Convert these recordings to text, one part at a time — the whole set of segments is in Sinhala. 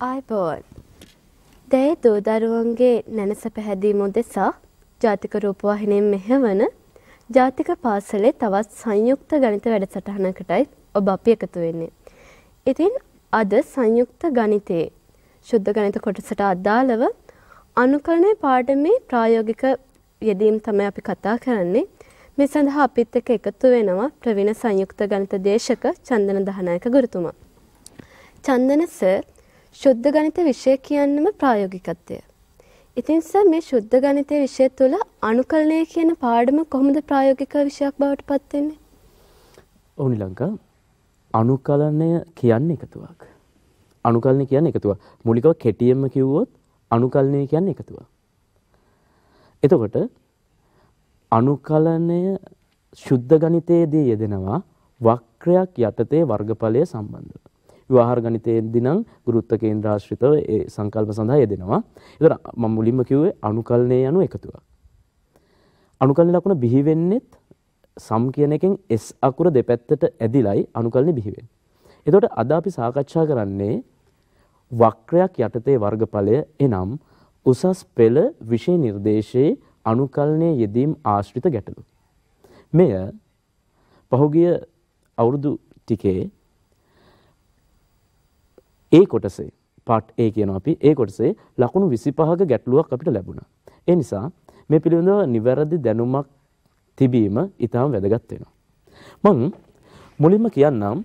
ආයිබෝන්. දැයි දූ දරුවන්ගේ නැනස පැහැදීම උදෙසා ජාතික රූපවාහිනියෙන් මෙහෙවන ජාතික පාසලේ තවත් සංයුක්ත ගණිත වැඩසටහනකටයි ඔබ අපි එකතු වෙන්නේ. ඉතින් අද සංයුක්ත ගණිතයේ ශුද්ධ ගණිත කොටසට අදාළව අනුකරණය පාඩමේ ප්‍රායෝගික යෙදීම් තමයි අපි කතා කරන්නේ. මේ සඳහා අපිත් එක්ක එකතු වෙනවා ප්‍රවීණ සංයුක්ත ගණිත දේශක චන්දන දහනායක ගුරුතුමා. චන්දන සර් ශුද්ධ ගණිත විෂය කියන්නම ප්‍රායෝගිකත්වය. ඉතින් සර් මේ ශුද්ධ ගණිතයේ විෂය තුල අනුකලනය කියන පාඩම කොහොමද ප්‍රායෝගික විෂයක් බවට පත් වෙන්නේ? ඔව් නිලංකා අනුකලනය කියන්නේ එකතුවක්. අනුකලනය කියන්නේ එකතුවක්. මූලිකව කෙටියෙන්ම කිව්වොත් අනුකලනය කියන්නේ එකතුවක්. එතකොට අනුකලනය ශුද්ධ ගණිතයේදී යෙදෙනවා වක්‍රයක් යටතේ වර්ගඵලය සම්බන්ධව. විවාහාර ගණිතයේදී නම් ගුරුත්ව කේන්ද්‍රාශ්‍රිතව ඒ සංකල්ප සඳහා යෙදෙනවා. ඒතර මම මුලින්ම කිව්වේ අනුකලනය යනු එකතුවක්. අනුකලන ලකුණ බිහි වෙන්නෙත් සම් කියන එකෙන් S අකුර දෙපැත්තට ඇදිලයි අනුකලනේ බිහි වෙන්නේ. එතකොට අද අපි සාකච්ඡා කරන්නේ වක්‍රයක් යටතේ වර්ගඵලය එනම් උසස් පෙළ විෂය නිර්දේශයේ අනුකලනයේ යෙදීම් ආශ්‍රිත ගැටලු. මෙය පහුගිය අවුරුදු ටිකේ ඒ කොටසේ පාට් ඒ කියනවා අපි ඒ කොටසේ ලකුණු 25ක ගැටලුවක් අපිට ලැබුණා. ඒ නිසා මේ පිළිබඳව නිවැරදි දැනුමක් තිබීම ඊටාම වැදගත් වෙනවා. මම මුලින්ම කියන්නම්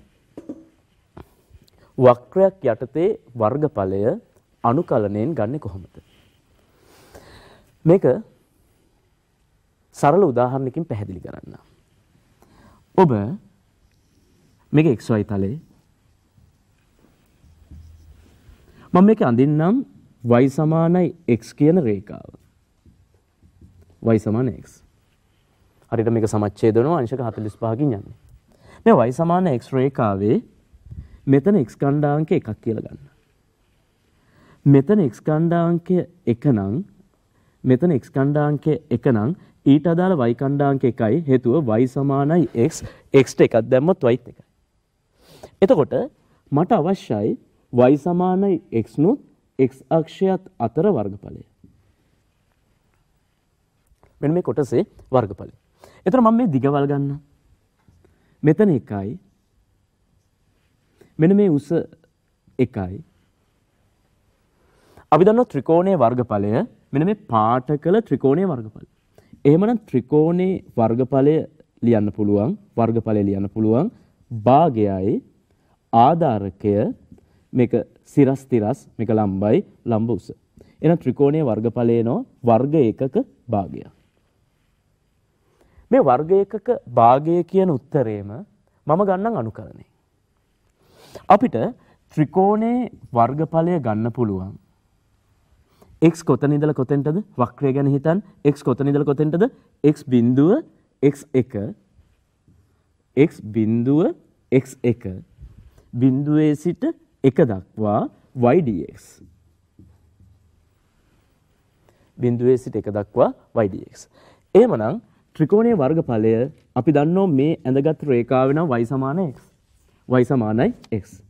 වක්‍රයක් යටතේ වර්ගඵලය අනුකලනයෙන් ගන්නෙ කොහොමද? මේක සරල උදාහරණකින් පැහැදිලි කරන්න. ඔබ මේක xy තලයේ මම මේක අඳින්නම් y සමානයි x කියන රේඛාව. y සමාන x. හරියට මේක සමච්ඡේදනවා අංශක 45කින් යන්නේ. මේ y සමාන x රේඛාවේ මෙතන x කණ්ඩාංකය එකක් කියලා ගන්න. මෙතන x කණ්ඩාංකය 1 නම් මෙතන x කණ්ඩාංකය 1 නම් ඊට අදාළ y කණ්ඩාංක එකයි හේතුව y සමානයි x x එකක් දැම්මොත් y එකයි. එතකොට මට අවශ්‍යයි y සමානයි x නුත් x අක්ෂයත් අතර වර්ගඵලය. මෙන්න මේ කොටසේ වර්ගඵලය. එතකොට මම මේ දිගවල් ගන්නම්. මෙතන එකයි මෙන්න මේ උස එකයි අපි දන්නවා ත්‍රිකෝණයේ වර්ගඵලය මෙන්න මේ පාට කළ ත්‍රිකෝණයේ වර්ගඵලය. එහෙමනම් ත්‍රිකෝණේ වර්ගඵලය ලියන්න පුළුවන් වර්ගඵලය ලියන්න පුළුවන් භාගයයි ආධාරකය මේක සිරස් තිරස් මේක ලම්බයි ලම්බ උස. එහෙනම් ත්‍රිකෝණයේ වර්ගඵලයනෝ වර්ග ඒකක භාගය. මේ වර්ග ඒකක භාගය කියන උත්තරේම මම ගන්නම් අනුකරණේ. අපිට ත්‍රිකෝණයේ වර්ගඵලය ගන්න පුළුවන් x කොතන ඉඳලා කොතෙන්ටද වක්‍රය ගැන හිතන් x කොතන ඉඳලා කොතෙන්ටද x බිඳුව x1 x බිඳුව x1 බිඳුවේ සිට 1 දක්වා y dx බිඳුවේ සිට 1 දක්වා y dx එහෙමනම් ත්‍රිකෝණයේ වර්ගඵලය අපි දන්නෝ මේ ඇඳගත් රේඛාව වෙනවා y සමාන x y සමානයි x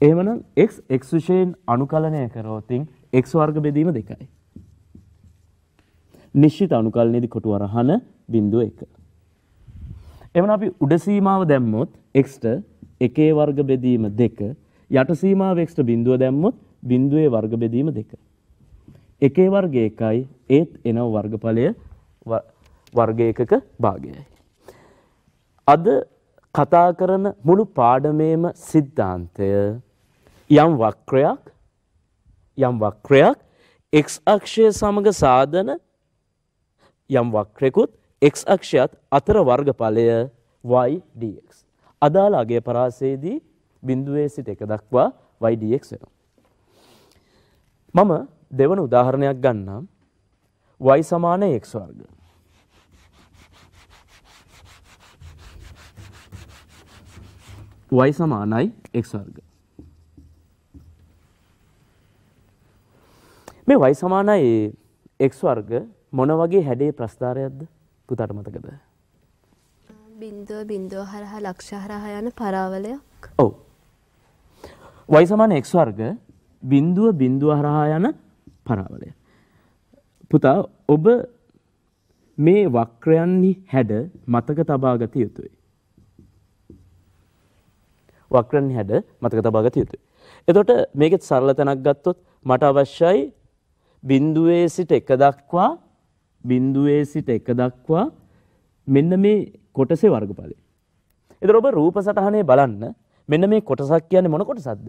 එහෙමනම් x x විශයෙන් අනුකලනය කරොතින් x වර්ග බෙදීම දෙකයි. නිශ්චිත අනුකලනයේදී කොටු වරහන බිඳුව 1. එවන අපි උඩ සීමාව දැම්මොත් x ට එකේ වර්ග බෙදීම 2 යට සීමාව x ට බිඳුව දැම්මොත් බිඳුවේ වර්ග බෙදීම 2. එකේ වර්ගය 1යි ඒත් එනව වර්ගඵලය වර්ග එකක භාගයයි. අද කතා කරන මුළු පාඩමේම සිද්ධාන්තය යම් වක්‍රයක් යම් වක්‍රයක් x අක්ෂය සමග සාධන යම් වක්‍රයකුත් x අක්ෂයත් අතර වර්ගඵලය y dx. අදාළ අගේ පරාසයේදී බිඳුවේ සිට එක දක්වා y dx වෙනවා. මම දෙවන උදාහරණයක් ගන්නම් y සමාන x වර්ග. y සමානයි x වර්ග. මේ y සමානයි x වර්ග මොන වගේ හැඩේ ප්‍රස්ථාරයක්ද පුතාට මතකද? බිඳුව බිඳුව හරහා ලක්ෂ හරහා යන පරාවලයක්. ඔව්. y සමාන x වර්ග බිඳුව බිඳුව හරහා යන පරාවලය. පුතා ඔබ මේ වක්‍රයන්හි හැඩ මතක තබා ගත යුතුයි. වක්‍රයන් හැඩ මතක තබා ගත යුතුයි. එතකොට මේකෙත් සරල තැනක් ගත්තොත් මට අවශ්‍යයි බිඳුවේ සිට එක දක්වා බිඳුවේ සිට එක දක්වා මෙන්න මේ කොටසේ වර්ගඵලය. එතකොට ඔබ රූප සටහනේ බලන්න මෙන්න මේ කොටසක් කියන්නේ මොන කොටසක්ද?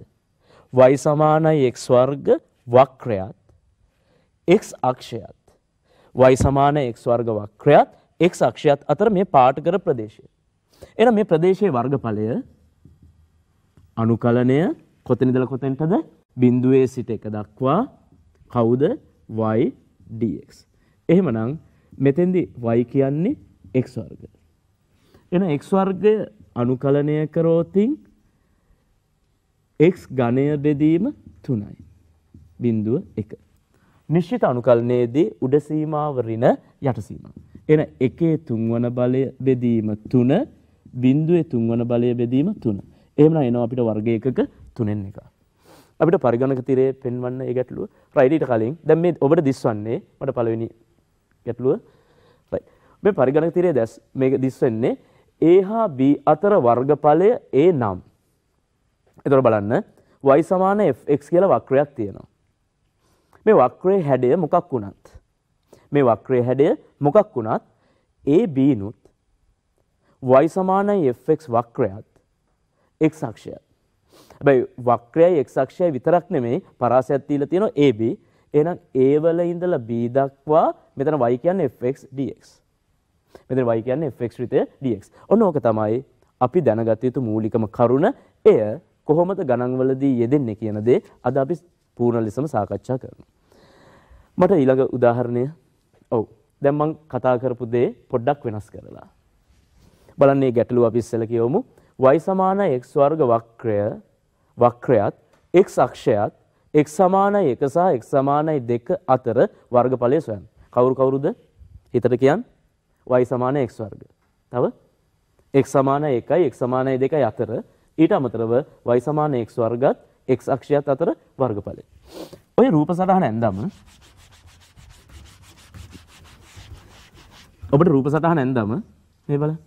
y සමානයි x වර්ග වක්‍රයත් x අක්ෂයත් y සමාන x වර්ග වක්‍රයත් x අක්ෂයත් අතර මේ පාට කර ප්‍රදේශය. එහෙනම් මේ ප්‍රදේශයේ වර්ගඵලය අනුකලනය කොතනින්දලා කොතෙන්ටද? බිඳුවේ සිට එක දක්වා කවුද y dx. එහෙමනම් මෙතෙන්දි y කියන්නේ x වර්ග. එහෙනම් x වර්ගය අනුකලනය කරෝතින් x ඝනය බෙදීම 3යි. බිඳුව 1. නිශ්චිත අනුකලනයේදී උඩ සීමාව ඍණ යට සීමාව. එන එකේ තුන්වන බලය බෙදීම 3 බිඳුවේ තුන්වන බලය බෙදීම 3. එහෙමනම් එනවා අපිට වර්ග එකක 3න් එක. අපිට පරිගණක තිරේ පෙන්වන්න ඒ ගැටලුව. රයිට් ඊට කලින් දැන් මේ ඔබට දිස්වන්නේ මට පළවෙනි ගැටලුව. රයිට්. මේ පරිගණක තිරේ දැස් මේක දිස්වෙන්නේ A හා B අතර වර්ගඵලය A නම්. එතකොට බලන්න y සමාන fx කියලා වක්‍රයක් තියෙනවා. මේ වක්‍රයේ හැඩය මොකක් වුණත් මේ වක්‍රයේ හැඩය මොකක් වුණත් AB නුත් y සමානයි fx වක්‍රයත් x අක්ෂයත්. හැබැයි වක්‍රයයි x අක්ෂයයි විතරක් නෙමෙයි පරාසයක් තියලා තියෙනවා AB. එහෙනම් A වල ඉඳලා B දක්වා මෙතන y කියන්නේ fx dx. මෙතන y කියන්නේ fx රිතය dx. ඔන්න ඕක තමයි අපි දැනගත යුතු මූලිකම කරුණ. එය කොහොමද ගණන්වලදී යෙදෙන්නේ කියන දේ අද අපි පූර්ණ ලෙසම සාකච්ඡා කරනවා. මට ඊළඟ උදාහරණය ඔව් දැන් මම කතා කරපු දේ පොඩ්ඩක් වෙනස් කරලා. බලන්න මේ ගැටලුව අපි ඉස්සෙල්ලා කියවමු. y සමාන x වර්ග වක්‍රය වක්‍රයත් x අක්ෂයත් x සමානයි 1 සහ x සමානයි 2 අතර වර්ගඵලය සොයන්න. කවුරු කවුරුද? හිතට කියන්න. Y සමාන x වර්ග. තව x සමාන 1යි x සමානයි 2යි අතර ඊට අමතරව y සමාන x වර්ගත් x අක්ෂයත් අතර වර්ගඵලය. ඔය රූප සටහන ඇන්දම ඔබට රූප සටහන ඇන්දම මේ බලන්න.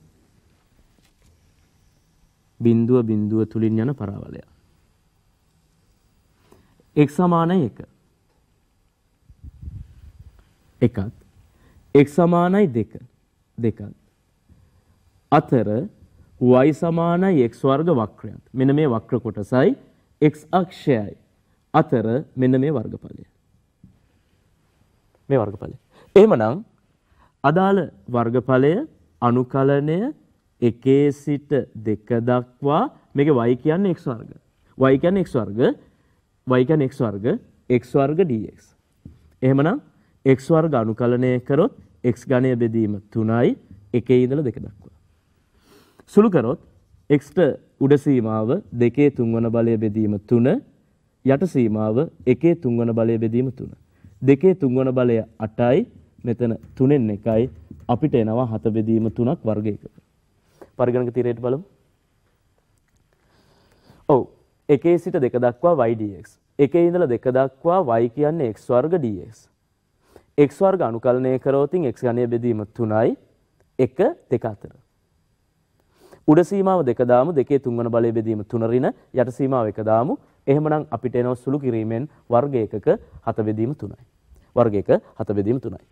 බිඳුව බිඳුව තුලින් යන පරාවලය. x සමානයි 1. එකත් x සමානයි 2. දෙකත් අතර y සමානයි x වර්ග වක්‍රයත්. මෙන්න මේ වක්‍ර කොටසයි x අක්ෂයයි අතර මෙන්න මේ වර්ගඵලය. මේ වර්ගඵලය. එහෙමනම් අදාළ වර්ගඵලය අනුකලනය එකේ සිට දෙක දක්වා මේක y කියන්නේ x වර්ග. y කියන්නේ x වර්ග. y කියන්නේ x වර්ග x වර්ග dx. එහෙමනම් x වර්ග අනුකලනය කරොත් x ඝනය බෙදීම 3යි එකේ ඉඳලා දෙක දක්වා. සුළු කරොත් x ට උඩ සීමාව දෙකේ තුන්වන බලය බෙදීම 3 යට සීමාව එකේ තුන්වන බලය බෙදීම 3. දෙකේ තුන්වන බලය 8යි මෙතන 3න් 1යි අපිට එනවා 7 බෙදීම 3ක් වර්ගයකට. පරිගණක තීරයට බලමු. ඔව් එකේ සිට දෙක දක්වා y dx. එකේ ඉඳලා දෙක දක්වා y කියන්නේ x වර්ග dx. X වර්ග අනුකලනය කරෝතින් x ඝනය බෙදීම 3යි 1 2 අතර. උඩ සීමාව දෙක දාමු දෙකේ තුන්වන බලය බෙදීම 3 රින යට සීමාව එක දාමු. එහෙමනම් අපිට එනවා සුළු කිරීමෙන් වර්ග එකක 7 බෙදීම 3යි. වර්ග එක 7 බෙදීම 3යි.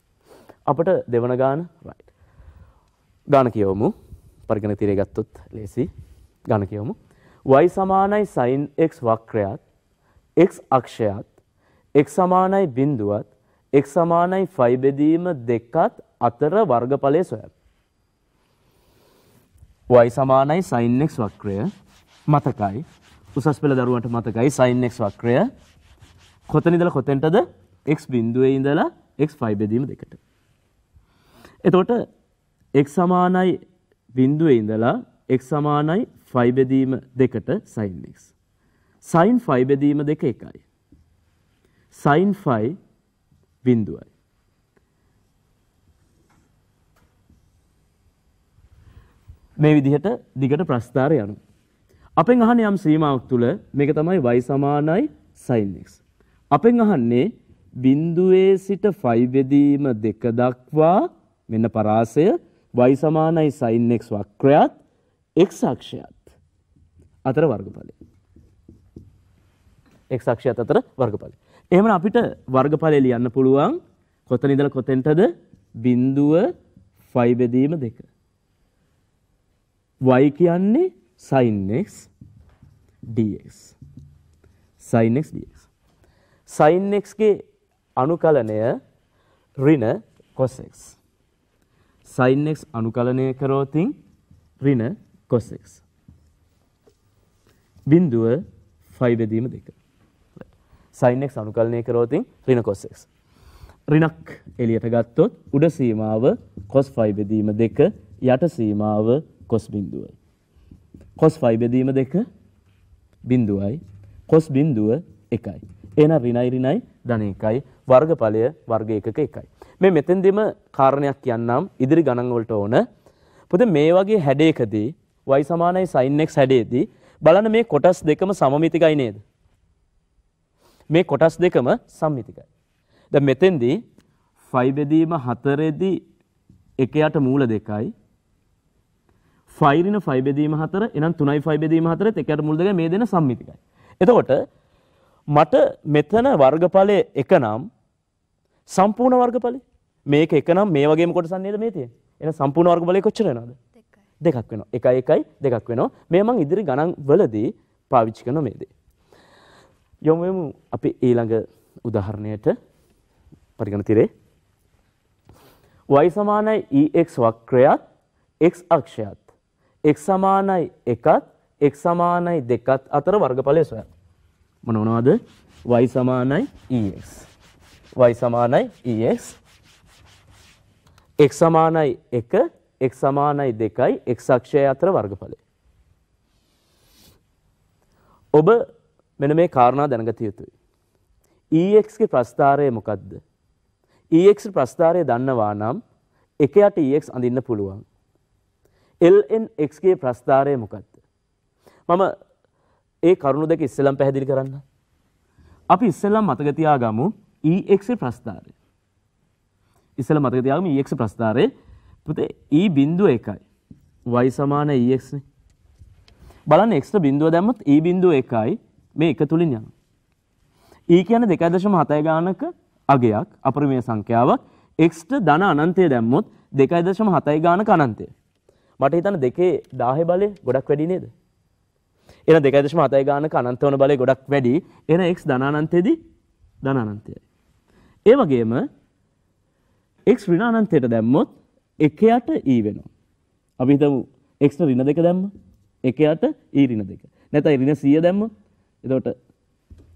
අපිට දෙවන ගාන right. ගාන කියවමු. පරිගණක තීරය ගත්තොත් ලේසි. ගාන කියවමු. y සමානයි sin x වක්‍රයත් x අක්ෂයත් x සමානයි බිඳුවත් x සමානයි 5 බෙදීම දෙකත් අතර වර්ගඵලය සොයන්න. y සමානයි sin x වක්‍රය මතකයි. උසස් පෙළ දරුවන්ට මතකයි sin x වක්‍රය කොතන ඉඳලා කොතෙන්ටද x බිඳුවේ ඉඳලා x 5 බෙදීම දෙකට. එතකොට x සමානයි බිඳුවේ ඉඳලා x සමානයි 5 බෙදීම දෙකට sin x. sin 5 බෙදීම දෙක එකයි. sin 5 බිඳුවයි. මේ විදිහට දිගට ප්‍රස්ථාර යනවා. අපෙන් අහන්නේ යම් සීමාවක් තුල මේක තමයි y සමානයි sin x. අපෙන් අහන්නේ බිඳුවේ සිට ෆයි බෙදීම දෙක දක්වා මෙන්න පරාසය y සමානයි sin x වක්‍රයත් x අක්ෂයත් අතර වර්ගඵලය. x අක්ෂයත් අතර වර්ගඵලය. එහෙනම් අපිට වර්ගඵලය ලියන්න පුළුවන් කොතන ඉඳලා කොතෙන්ටද බිඳුව ෆයි බෙදීම දෙක. y කියන්නේ sin x dx. sin x dx. sin x ගේ අනුකලනය ඍණ cos x. sin x අනුකලනය කරෝතින් ඍණ cos x. බිඳුව ෆයි බෙදීම දෙක. Sin x අනුකලනය කරෝතින් ඍණ cos x. ඍණක් එළියට ගත්තොත් උඩ සීමාව cos ෆයි බෙදීම දෙක යට සීමාව cos බිඳුවයි. cos ෆයි බෙදීම දෙක බිඳුවයි cos බිඳුව එකයි. එහෙනම් ඍණයි ඍණයි ධන එකයි වර්ගඵලය වර්ග එකක එකයි. මේ මෙතෙන්දිම කාරණයක් කියන්නම් ඉදිරි ගණන් වලට ඕන. පුතේ මේ වගේ හැඩයකදී y සමානයි sin x හැඩයේදී බලන්න මේ කොටස් දෙකම සමමිතිකයි නේද? මේ කොටස් දෙකම සම්මිතිකයි. දැන් මෙතෙන්දී 5 බෙදීම 4ෙදී එක යට මූල දෙකයි 5 රින 5 බෙදීම 4 එහෙනම් 3යි 5 බෙදීම 4 එක යට මූල දෙකයි මේ දෙන සම්මිතිකයි. එතකොට මට මෙතන වර්ගඵලය එක නම් සම්පූර්ණ වර්ගඵලය මේක එක නම් මේ වගේම කොටසක් නේද මේ තියෙන්නේ. එහෙනම් සම්පූර්ණ වර්ගඵලය කොච්චර වෙනවද? දෙකක් වෙනවා. එකයි එකයි දෙකක් වෙනවා. මේ මං ඉදිරි ගණන් වලදී පාවිච්චි කරන මේ දේ. යොමු වෙමු අපි ඊළඟ උදාහරණයට පරිගණ තිරේ. y සමානයි ex වක්‍රයත් x අක්ෂයත් x සමානයි එකත් x සමානයි දෙකත් අතර වර්ගඵලය සොයන්න. මොන මොනවද? y සමානයි ex. y සමානයි ex. x සමානයි 1 x සමානයි 2යි x අක්ෂය අතර වර්ගඵලය. ඔබ මෙන්න මේ කාරණා දැනගත යුතුයි. ex ගේ ප්‍රස්ථාරය මොකද්ද? ex ප්‍රස්ථාරය දන්නවා නම් එක යට ex අඳින්න පුළුවන්. ln x ගේ ප්‍රස්ථාරය මොකද්ද? මම ඒ කරුණු දෙක ඉස්සෙල්ලම පැහැදිලි කරන්න. අපි ඉස්සෙල්ලම මතක තියාගමු ex ප්‍රස්ථාරය. ඉස්සෙල්ලා මතක තියාගමු ex ප්‍රස්ථාරය පුතේ e බිඳුව එකයි. y සමාන ex නේ. බලන්න x බිඳුව දැම්මොත් e බිඳුව එකයි මේ එක තුලින් යනවා. e කියන්නේ 2.7 ගානක අගයක් අපරිමේය සංඛ්‍යාවක් x ට ධන අනන්තය දැම්මොත් 2.7 ගානක අනන්තය. මට හිතන්න දෙකේ 10 බලය ගොඩක් වැඩි නේද? එහෙනම් 2.7 ගානක අනන්ත වන බලය ගොඩක් වැඩි. එහෙනම් x ධන අනන්තයේදී ධන අනන්තයයි. ඒ වගේම x ඍණ අනන්තයට දැම්මොත් එකයට e වෙනවා. අපි හිතමු x ඍණ දෙක දැම්ම. එකයට e ඍණ දෙක. නැත්නම් ඍණ 100 දැම්ම. එතකොට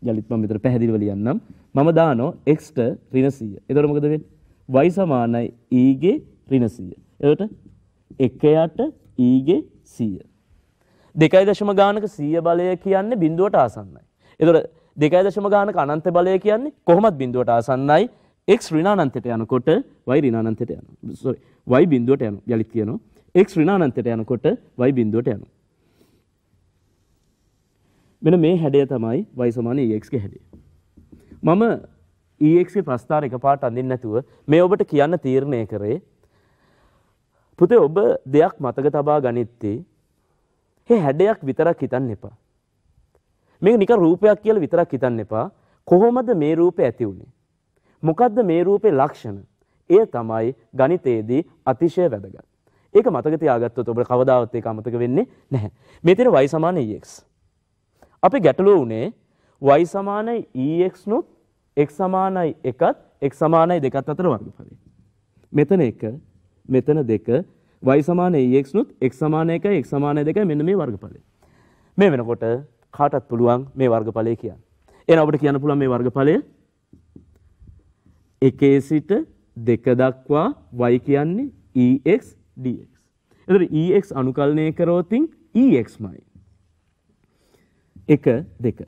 යලිත් මම මෙතන පැහැදිලිව ලියන්නම්. මම දානවා x ට ඍණ 100. එතකොට මොකද වෙන්නේ? y සමානයි e ගේ ඍණ 100. එතකොට එකයට e ගේ 100. දෙකයි දශම ගානක 100 බලය කියන්නේ බිඳුවට ආසන්නයි. එතකොට දෙකයි දශම ගානක අනන්ත බලය කියන්නේ කොහොමත් බිඳුවට ආසන්නයි. x ඍණානන්තයට යනකොට y ඍණානන්තයට යනවා. sorry y බිඳුවට යනවා. යලිත් කියනවා. x ඍණානන්තයට යනකොට y බිඳුවට යනවා. මෙන්න මේ හැඩය තමයි y සමාන ex ගේ හැඩය. මම ex ගේ ප්‍රස්ථාර එකපාරට අඳින්න නැතුව මේ ඔබට කියන්න තීරණය කරේ පුතේ ඔබ දෙයක් මතක තබා ගනිත්තේ මේ හැඩයක් විතරක් හිතන්න එපා. මේක නිකන් රූපයක් කියලා විතරක් හිතන්න එපා. කොහොමද මේ රූපේ ඇති වුනේ? මොකද්ද මේ රූපේ ලක්ෂණ? එය තමයි ගණිතයේදී අතිශය වැදගත්. ඒක මතක තියාගත්තොත් ඔබට කවදාවත් ඒක අමතක වෙන්නේ නැහැ. මේ තියෙන y සමාන ex. අපි ගැටලුව වුණේ y සමානයි ex නුත් x සමානයි එකත් x සමානයි දෙකත් අතර වර්ගඵලය. මෙතන එක මෙතන දෙක y සමාන ex නුත් x සමාන එකයි x සමාන දෙකයි මෙන්න මේ වර්ගඵලය. මේ වෙනකොට කාටත් පුළුවන් මේ වර්ගඵලය කියන්න. එහෙනම් ඔබට කියන්න පුළුවන් මේ වර්ගඵලය එකේ සිට දෙක දක්වා y කියන්නේ ex dx. එතකොට ex අනුකලනය කරෝතින් exමයි. එක දෙක.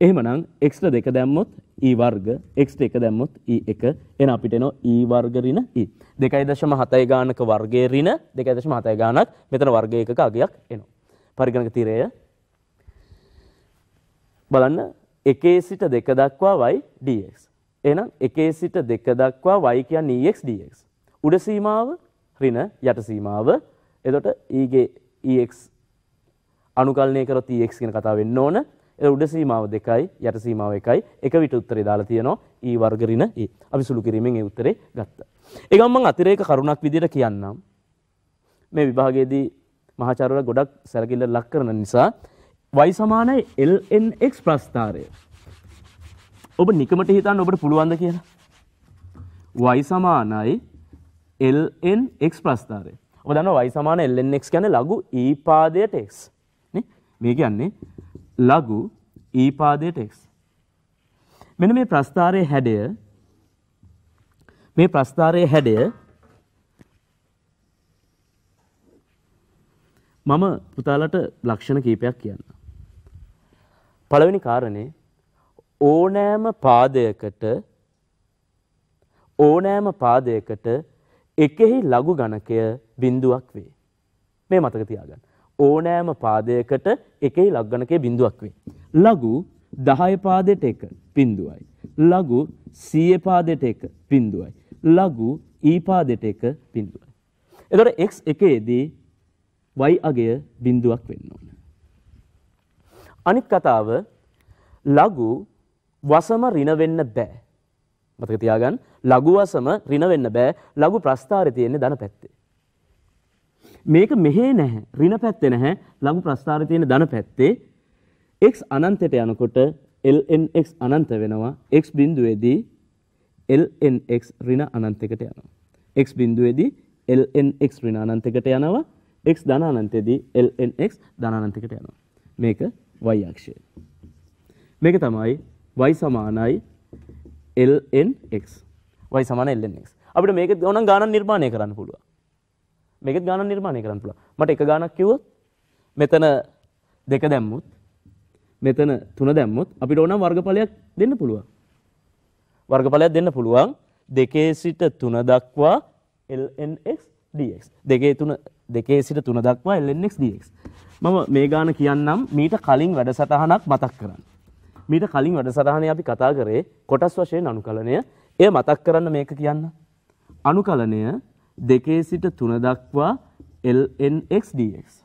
එහෙමනම් x දෙක දැම්මොත් e වර්ග x එක දැම්මොත් e එක එන අපිට එනවා e වර්ග ඍණ e 2.7 ගානක වර්ගයේ ඍණ 2.7 ගානක් මෙතන වර්ග එකක අගයක් එනවා. පරිගණක තිරය බලන්න එකේ සිට දෙක දක්වා y dx. එහෙනම් එකේ සිට දෙක දක්වා y කියන්නේ ex dx. උඩ සීමාව ඍණ යට සීමාව. එතකොට e ඊගේ ex අනුකලනය කරොත් ex කියන කතාව වෙන්න ඕන. ඒ උඩ සීමාව දෙකයි යට සීමාව එකයි. එක විට උත්තරේ දාලා තියෙනවා e වර්ග ඍණ e. අපි සුළු කිරීමෙන් ඒ උත්තරේ ගත්තා. ඒ ගමන් මම අතිරේක කරුණක් විදිහට කියන්නම්. මේ විභාගයේදී මහාචාර්යවරු ගොඩක් සැලකිල්ල ලක් කරන නිසා y සමානයි lnx ප්‍රස්ථාරය. ඔබ නිකමට හිතන්න ඔබට පුළුවන්ද කියලා. y සමානයි lnx ප්‍රස්ථාරය. ඔබ දන්නවා y සමාන lnx කියන්නේ ලඝු e පාදයට x. නේ? මේ කියන්නේ ලඝු e පාදයට x. මෙන්න මේ ප්‍රස්ථාරයේ හැඩය මේ ප්‍රස්ථාරයේ හැඩය මම පුතාලට ලක්ෂණ කීපයක් කියන්න. පළවෙනි කාරණේ ඕනෑම පාදයකට ඕනෑම පාදයකට එකෙහි ලඝු ගණකය බිඳුවක් වේ. මේ මතක තියාගන්න. ඕනෑම පාදයකට එකෙහි ලඝු ගණකය බිඳුවක් වේ. ලඝු 10 පාදයට 1 බිඳුවයි. ලඝු 100 පාදයට 1 බිඳුවයි. ලඝු e පාදයට 1 බිඳුවයි. එතකොට x එකේදී y අගය බිඳුවක් වෙන්න ඕන. අනිත් කතාව ලඝු වසම ඍණ වෙන්න බෑ. මතක තියාගන්න ලඝු වසම ඍණ වෙන්න බෑ. ලඝු ප්‍රස්ථාරය තියෙන්නේ ධන පැත්තේ. මේක මෙහෙ නැහැ. ඍණ පැත්තේ නැහැ. ලඝු ප්‍රස්ථාරය තියෙන්නේ ධන පැත්තේ. x අනන්තයට යනකොට lnx අනන්ත වෙනවා. x බිඳුවේදී lnx ඍණ අනන්තයකට යනවා. x බිඳුවේදී lnx ඍණ අනන්තයකට යනවා. x ධන අනන්තයේදී lnx ධන අනන්තයකට යනවා. මේක y අක්ෂය. මේක තමයි y සමානයි lnx. y සමාන lnx. අපිට මේක ඕනම් ගානක් නිර්මාණය කරන්න පුළුවන්. මේකත් ගානක් නිර්මාණය කරන්න පුළුවන්. මට එක ගානක් කිව්වොත් මෙතන දෙක දැම්මුත් මෙතන තුන දැම්මුත් අපිට ඕනම් වර්ගඵලයක් දෙන්න පුළුවන්. වර්ගඵලයක් දෙන්න පුළුවන් දෙකේ සිට තුන දක්වා lnx dx. දෙකේ තුන දෙකේ සිට තුන දක්වා lnx dx. මම මේ ගාන කියන්නම් මීට කලින් වැඩසටහනක් මතක් කරන්න. මීට කලින් වැඩසටහනේ අපි කතා කරේ කොටස් වශයෙන් අනුකලනය. එය මතක් කරන්න මේක කියන්න. අනුකලනය දෙකේ සිට තුන දක්වා lnx dx.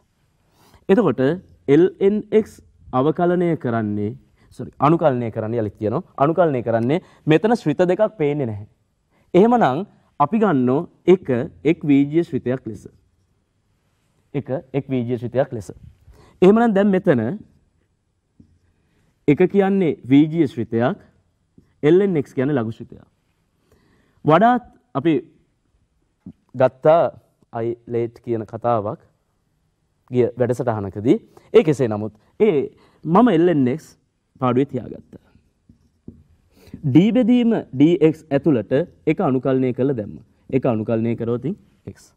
එතකොට lnx අවකලනය කරන්නේ sorry අනුකලනය කරන්නේ යලිත් කියනවා අනුකලනය කරන්නේ මෙතන ශ්‍රිත දෙකක් පේන්නේ නැහැ. එහෙමනම් අපි ගන්නෝ එක එක් වීජීය ශ්‍රිතයක් ලෙස. එක එක් වීජීය ශ්‍රිතයක් ලෙස. එහෙමනම් දැන් මෙතන එක කියන්නේ වීජීය ශ්‍රිතයක් LNX කියන්නේ ලඝු ශ්‍රිතයක්. වඩාත් අපි ගත්තා අයිලේට් කියන කතාවක් ගිය වැඩසටහනකදී ඒ කෙසේ නමුත් ඒ මම LNX පාඩුවේ තියාගත්තා. D බෙදීම dx ඇතුළට එක අනුකලනය කළ දැම්ම. එක අනුකලනය කරෝතින් x.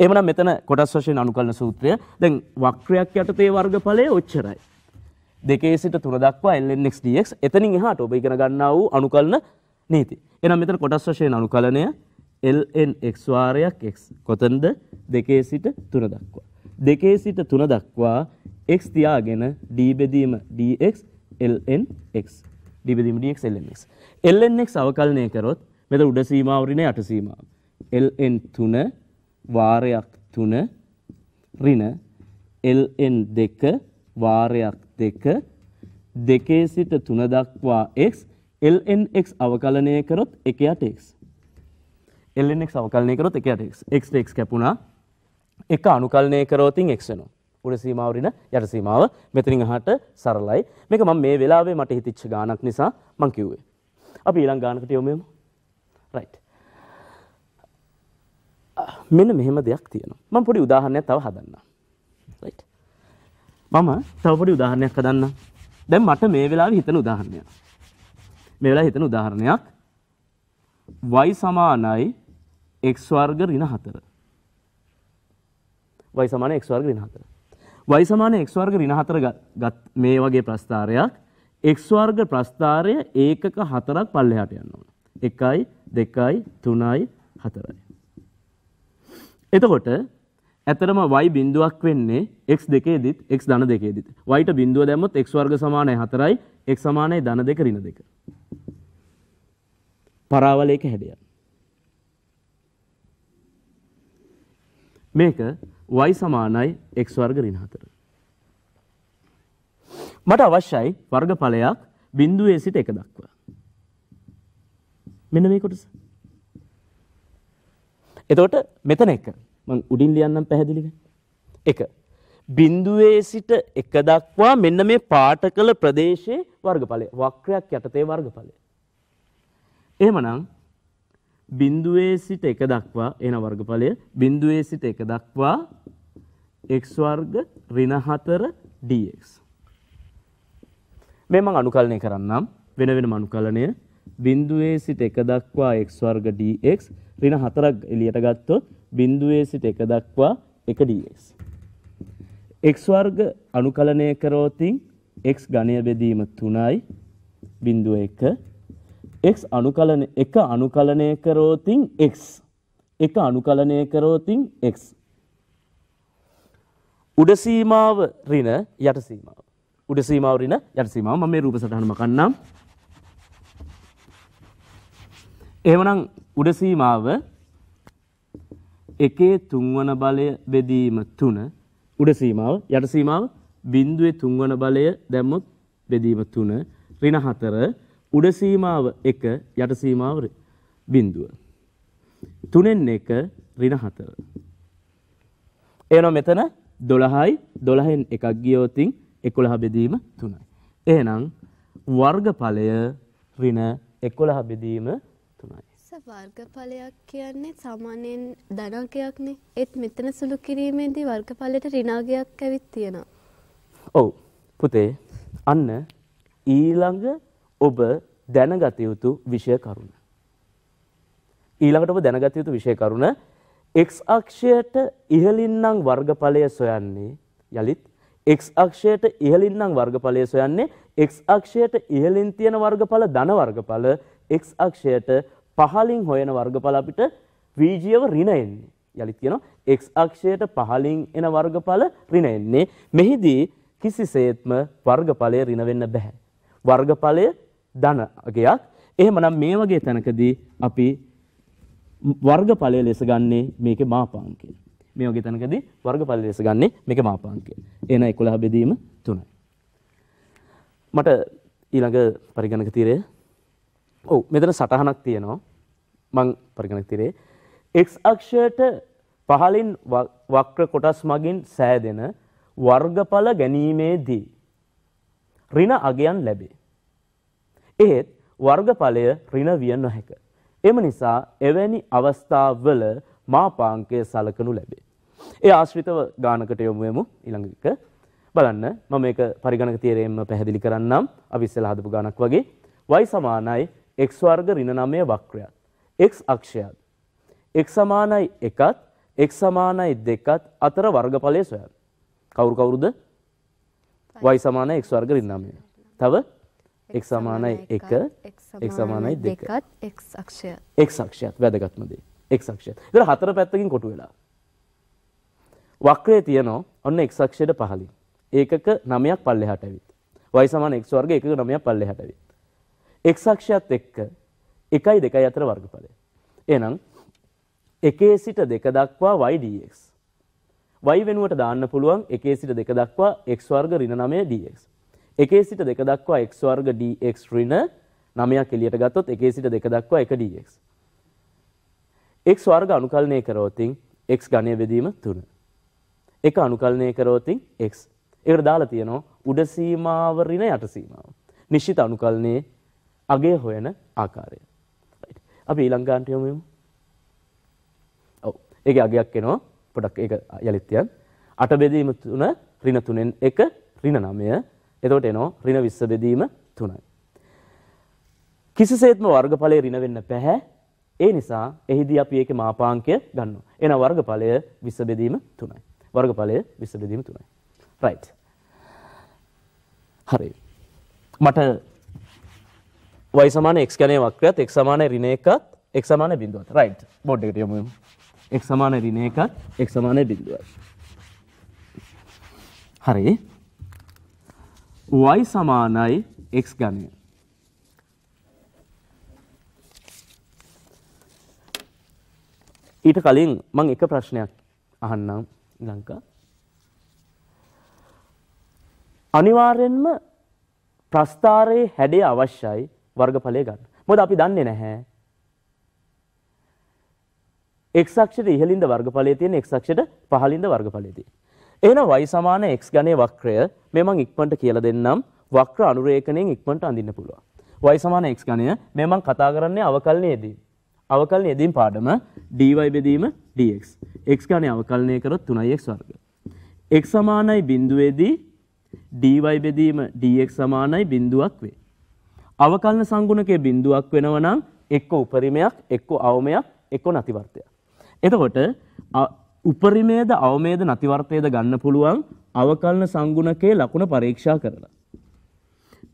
එහෙමනම් මෙතන කොටස් වශයෙන් අනුකලන සූත්‍රය දැන් වක්‍රයක් යටතේ වර්ගඵලය ඔච්චරයි. දෙකේ සිට තුන දක්වා lnx dx එතනින් එහාට ඔබ ඉගෙන ගන්නා වූ අනුකලන නීති. එහෙනම් මෙතන කොටස් වශයෙන් අනුකලනය lnx වාරයක් x කොතනද දෙකේ සිට තුන දක්වා. දෙකේ සිට තුන දක්වා x තියාගෙන d බෙදීම dx lnx d බෙදීම dx lnx. lnx අවකලනය කරොත් මෙතන උඩ සීමාව ඍණ යට සීමාව. ln 3 වාරයක් 3 ඍණ ln 2 වාරයක් දෙක දෙකේ සිට තුන දක්වා x lnx අවකලනය කරොත් එක යට x. lnx අවකලනය කරොත් එක යට x. x x කැපුණා. එක අනුකලනය කරොතින් x වෙනවා. උඩ සීමාව රින යට සීමාව මෙතනින් අහට සරලයි. මේක මම මේ වෙලාවේ මට හිතිච්ච ගානක් නිසා මං කිව්වේ. අපි ඊළඟ ගානකට යමු එමු. right. මෙන්න මෙහෙම දෙයක් තියෙනවා. මම පොඩි උදාහරණයක් තව හදන්නම්. right. මම තව පොඩි උදාහරණයක් හදන්නම්. දැන් මට මේ වෙලාවේ හිතන උදාහරණයක්. මේ වෙලාවේ හිතන උදාහරණයක් y සමානයි x වර්ග ඍණ 4. y සමාන x වර්ග ඍණ 4. y සමාන x වර්ග ඍණ 4 ගත් මේ වගේ ප්‍රස්ථාරයක් x වර්ග ප්‍රස්ථාරය ඒකක හතරක් පල්ලෙහාට යන්න ඕන. 1යි 2යි 3යි 4යි. එතකොට ඇතරම y බිඳුවක් වෙන්නේ x දෙකේදීත් x ධන දෙකේදීත්. y ට බිඳුව දැම්මොත් x වර්ග සමානයි 4යි x සමානයි ධන දෙක ඍණ දෙක. පරාවලයක හැඩය. මේක y සමානයි x වර්ග ඍණ 4. මට අවශ්‍යයි වර්ගඵලයක් බිඳුවේ සිට 1 දක්වා. මෙන්න මේ කොටස. එතකොට මෙතන එක මං උඩින් ලියන්නම් පැහැදිලිව. එක බිඳුවේ සිට එක දක්වා මෙන්න මේ පාට කළ ප්‍රදේශයේ වර්ගඵලය වක්‍රයක් යටතේ වර්ගඵලය. එහෙමනම් බිඳුවේ සිට එක දක්වා එන වර්ගඵලය බිඳුවේ සිට එක දක්වා x වර්ග ඍණ 4 dx. මේ මම අනුකලනය කරන්නම් වෙන වෙනම අනුකලනය බිඳුවේ සිට එක දක්වා x වර්ග dx ඍණ 4ක් එළියට ගත්තොත් බිඳුවේ සිට එක දක්වා 1 dx. x වර්ග අනුකලනය කරෝතින් x ඝනය බෙදීම 3යි බිඳුව 1 x අනුකලන එක අනුකලනය කරෝතින් x. එක අනුකලනය කරෝතින් x. උඩ සීමාව ඍණ යට සීමාව. උඩ සීමාව ඍණ යට සීමාව. මම මේ රූප සටහනම කන්නම්. එහෙමනම් උඩ සීමාව එකේ තුන්වන බලය බෙදීම 3 උඩ සීමාව යට සීමාව බිඳුවේ තුන්වන බලය දැම්මොත් බෙදීම 3 ඍණ 4 උඩ සීමාව 1 යට සීමාව බිඳුව 3න් 1 ඍණ 4 එනවා මෙතන 12යි 12න් එකක් ගියොතින් 11 බෙදීම 3යි එහෙනම් වර්ගඵලය ඍණ 11 බෙදීම 3යි වර්ගඵලයක් කියන්නේ සාමාන්‍යයෙන් ධනාංකයක්නේ. ඒත් මෙතන සුළු කිරීමේදී වර්ගඵලයට ඍණාංගයක් ඇවිත් තියෙනවා. ඔව්. පුතේ අන්න ඊළඟ ඔබ දැනගත යුතු විෂය කරුණ. ඊළඟට ඔබ දැනගත යුතු විෂය කරුණ x අක්ෂයට ඉහළින් නම් වර්ගඵලය සොයන්නේ යලිත් x අක්ෂයට ඉහළින් නම් වර්ගඵලය සොයන්නේ x අක්ෂයට ඉහළින් තියෙන වර්ගඵල ධන වර්ගඵල x අක්ෂයට පහලින් හොයන වර්ගඵල අපිට වීජියව ඍණ එන්නේ. යලිත් කියනවා x අක්ෂයට පහලින් එන වර්ගඵල ඍණ එන්නේ. මෙහිදී කිසිසේත්ම වර්ගඵලය ඍණ වෙන්න බෑ. වර්ගඵලය ධන අගයක්. එහෙමනම් මේ වගේ තැනකදී අපි වර්ගඵලය ලෙස ගන්නේ මේකේ මාපාංකය. මේ වගේ තැනකදී වර්ගඵලය ලෙස ගන්නේ මේකේ මාපාංකය. එන 11 බෙදීම 3යි. මට ඊළඟ පරිගණක තීරය ඔව් මෙතන සටහනක් තියෙනවා. මං පරිගණක තිරේ x අක්ෂයට පහලින් වක්‍ර කොටස් මගින් සෑදෙන වර්ගඵල ගැනීමේදී ඍණ අගයන් ලැබේ. එහෙත් වර්ගඵලය ඍණ විය නොහැක. එම නිසා එවැනි අවස්ථාවල මාපාංකය සලකනු ලැබේ. ඒ ආශ්‍රිතව ගානකට යොමු වෙමු ඊළඟ එක. බලන්න මම මේක පරිගණක තීරයෙන්ම පැහැදිලි කරන්නම්. අපි ඉස්සෙල්ලා හදපු ගානක් වගේ y සමානයි x වර්ග ඍණ 9 වක්‍රයත්. x අක්ෂයත් x සමානයි 1ත් x සමානයි 2ත් අතර වර්ගඵලය සොයන්න. කවුරු කවුරුද? y සමානයි x වර්ග ඍණ 9. තව x සමානයි 1 x සමානයි 2ත් x අක්ෂයත් x අක්ෂයත් වැදගත්ම දේ. x අක්ෂයත්. ඒතර හතර පැත්තකින් කොටු වෙලා. වක්‍රයේ තියෙනවා ඔන්න x අක්ෂයට පහලින්. ඒකක 9ක් පල්ලෙහාට ඇවිත්. y සමාන x වර්ග ඒකක 9ක් පල්ලෙහාට ඇවිත්. x අක්ෂයත් එක්ක එකයි දෙකයි අතර වර්ගඵලය. එහෙනම් එකේ සිට දෙක දක්වා y dx. y වෙනුවට දාන්න පුළුවන් එකේ සිට දෙක දක්වා x වර්ග ඍණ 9 dx. එකේ සිට දෙක දක්වා x වර්ග dx ඍණ 9ක් එළියට ගත්තොත් එකේ සිට දෙක දක්වා 1 dx. x වර්ග අනුකලනය කරවතින් x ඝනය බෙදීම 3. එක අනුකලනය කරවතින් x. ඒකට දාලා තියෙනවා උඩ සීමාව ඍණ යට සීමාව. නිශ්චිත අනුකලනයේ අගය හොයන ආකාරය. අපි ඊළඟ ගානට යමු. ඔව්. ඒකේ අගයක් එනවා. පොඩක් ඒක යලිත් තියන්න. 8 බෙදීම 3 ඍණ 3න් 1 ඍණ 9. එතකොට එනවා ඍණ 20 බෙදීම 3යි. කිසිසේත්ම වර්ගඵලය ඍණ වෙන්න බෑ. ඒ නිසා එහිදී අපි ඒකේ මාපාංකය ගන්නවා. එන වර්ගඵලය 20 බෙදීම 3යි. වර්ගඵලය 20 බෙදීම 3යි. right. හරි. මට y සමාන x ගණයේ වක්‍රයත් x සමාන ඍණ 1ත් x සමාන බිඳුවත්. right. බෝඩ් එකට යමු. x සමාන ඍණ එකක් x සමාන බිඳුවයි. හරි. Y සමානයි x ගණය. ඊට කලින් මම එක ප්‍රශ්නයක් අහන්නම් ලංකා. අනිවාර්යෙන්ම ප්‍රස්ථාරයේ හැඩය අවශ්‍යයි වර්ගඵලය ගන්න. මොකද අපි දන්නේ නැහැ. x අක්ෂයට ඉහළින්ද වර්ගඵලය තියෙන x අක්ෂයට පහළින්ද වර්ගඵලය තියෙන. එහෙනම් y සමාන x ගණයේ වක්‍රය මේ මම ඉක්මනට කියලා දෙන්නම් වක්‍ර අනුරේඛණයෙන් ඉක්මනට අඳින්න පුළුවන්. y සමාන x ගණය මේ මම කතා කරන්නේ අවකලනයේදී. අවකලන යෙදීම් පාඩම dy බෙදීම dx. x ගණය අවකලනය කරොත් 3x වර්ග. x සමානයි බිඳුවේදී dy බෙදීම dx සමානයි බිඳුවක් වේ. අවකලන සංගුණකයේ බිඳුවක් වෙනවා නම් එක්ක උපරිමයක් එක්ක අවමයක් එක්ක නැතිවර්තයක්. එතකොට උපරිමේද අවමේද නැතිවර්තයේද ගන්න පුළුවන් අවකලන සංගුණකයේ ලකුණ පරීක්ෂා කරලා.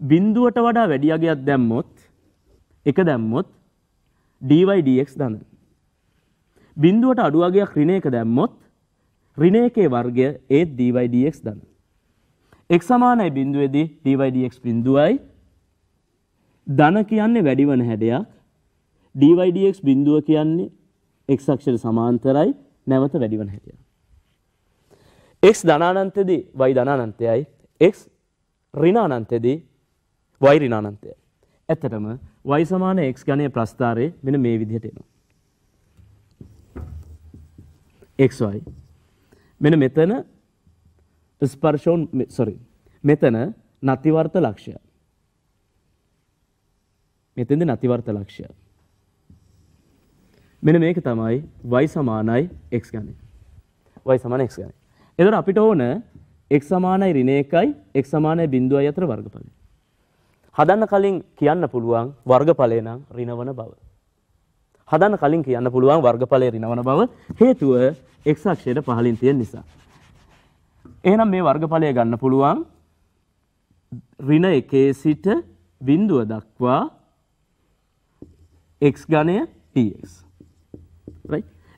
බිඳුවට වඩා වැඩි අගයක් දැම්මොත් එක දැම්මොත් dy dx ධන. බිඳුවට අඩු අගයක් ඍණ එක දැම්මොත් ඍණ එකේ වර්ගය ඒත් dy dx ධන. x සමානයි බිඳුවේදී dy dx බිඳුවයි ධන කියන්නේ වැඩි වන හැඩයක් dy dx බිඳුව කියන්නේ x අක්ෂයට සමාන්තරයි නැවත වැඩි වන හැටියට. x ධනානන්තයේදී y ධනානන්තයයි x ඍණානන්තයේදී y ඍණානන්තයයි. ඇත්තටම y සමාන x ගණයේ ප්‍රස්ථාරය මෙන්න මේ විදිහට එනවා. xy මෙන්න මෙතන ස්පර්ශෝන් සොරි මෙතන නතිවර්ත ලක්ෂය. මෙතෙන්ද නතිවර්ත ලක්ෂය. මෙන්න මේක තමයි y සමානයි x ගණය. y සමාන x ගණය. එතකොට අපිට ඕන x සමානයි ඍණ 1යි x සමානයි බිඳුවයි අතර වර්ගඵලය. හදන්න කලින් කියන්න පුළුවන් වර්ගඵලය නම් ඍණවන බව. හදන්න කලින් කියන්න පුළුවන් වර්ගඵලය ඍණවන බව හේතුව x අක්ෂයට පහළින් තියෙන නිසා. එහෙනම් මේ වර්ගඵලය ගන්න පුළුවන් ඍණ 1 සිට බිඳුව දක්වා x ගණය dx.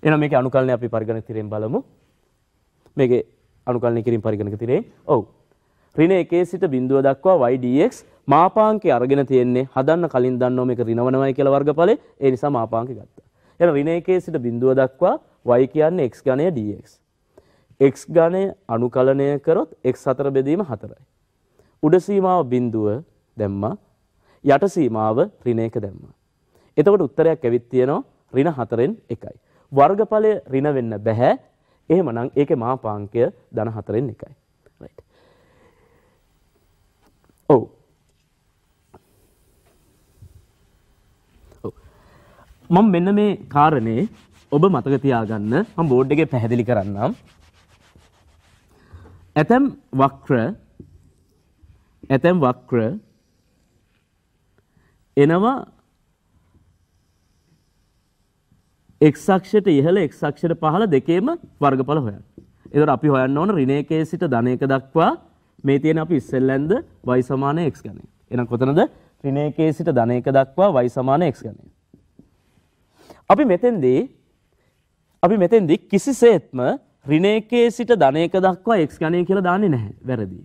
Right එහෙනම් මේකේ අනුකලනය අපි පරිගණක තිරෙන් බලමු. මේකේ අනුකලනය කිරීම පරිගණක තිරේ ඔව්. ඍණ 1 සිට බිඳුව දක්වා y dx මාපාංකය අරගෙන තියෙන්නේ හදන්න කලින් දන්නවා මේක ඍණවනවයි කියලා වර්ගඵලය. ඒ නිසා මාපාංකය ගත්තා. එහෙනම් ඍණ 1 සිට බිඳුව දක්වා y කියන්නේ x ගණය dx x ගණය අනුකලනය කරොත් x 4 බෙදීම 4යි උඩ සීමාව බිඳුව දැම්මා. යට සීමාව ඍණ 1 දැම්මා. එතකොට උත්තරයක් ඇවිත් තියෙනවා. ඍණ 4න් 1යි. වර්ගඵලය ඍණ වෙන්න බෑ. එහෙමනම් ඒකේ මාපාංකය ධන 4න් 1යි. right. ඔව්. ඔව්. මම මෙන්න මේ කාරණේ ඔබ මතක තියාගන්න මම බෝඩ් එකේ පැහැදිලි කරන්නම්. ඇතැම් වක්‍ර ඇතැම් වක්‍ර එනවා x අක්ෂයට ඉහළ x අක්ෂයට පහළ දෙකේම වර්ගඵල හොයන්න. එතකොට අපි හොයන්න ඕන ඍණ එකේ සිට ධන එක දක්වා මේ තියෙන අපි ඉස්සෙල්ලෙන්ද y සමාන x ගණය. එහෙනම් කොතනද ඍණ එකේ සිට ධන එක දක්වා y සමාන x ගණය. අපි මෙතෙන්දී අපි මෙතෙන්දී කිසිසේත්ම ඍණ එකේ සිට ධන එක දක්වා x ගණය කියලා දාන්නේ නැහැ. වැරදි.